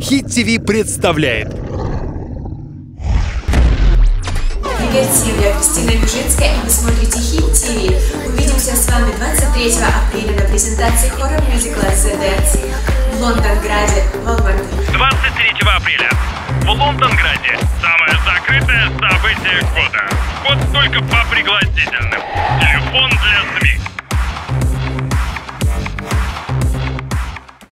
Хит ТВ представляет Привет всем, я Кристина Бежинская, и вы смотрите Хит ТВ. Увидимся с вами 23 апреля на презентации хора мюзикла The Dance в Лондонграде, Волмарте. 23 апреля в Лондонграде самое закрытое событие года. Вход только по пригласительным. Телефон для СМИ